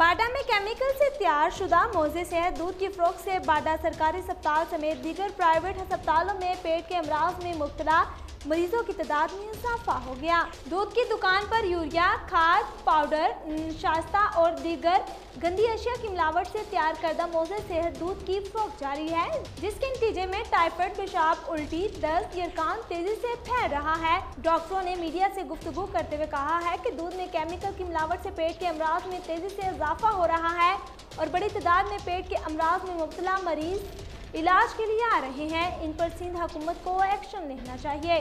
बाडा में केमिकल से तैयार शुदा मोजे सेहत दूध की फ्रोक से बाडा सरकारी अस्पताल समेत दीगर प्राइवेट अस्पतालों में पेट के अमराज में मुबतला मरीजों की तादाद में इजाफा हो गया। दूध की दुकान पर यूरिया, खाद, पाउडर शास्ता और दीगर गंदी अशिया की मिलावट से तैयार करदा मोजे सेहत दूध की फ्रोक जारी है, जिसके नतीजे में टाइफाइड, पेशाब, उल्टी दर्द यरकान तेज़ी से फैल रहा है। डॉक्टरों ने मीडिया से गुफ्तगू करते हुए कहा है कि दूध में केमिकल की मिलावट से पेट के अमराज में तेज़ी से इजाफा हो रहा है और बड़ी तादाद में पेट के अमराज में मुबतला मरीज़ इलाज के लिए आ रहे हैं। इन पर सिंध हुकूमत को एक्शन लेना चाहिए।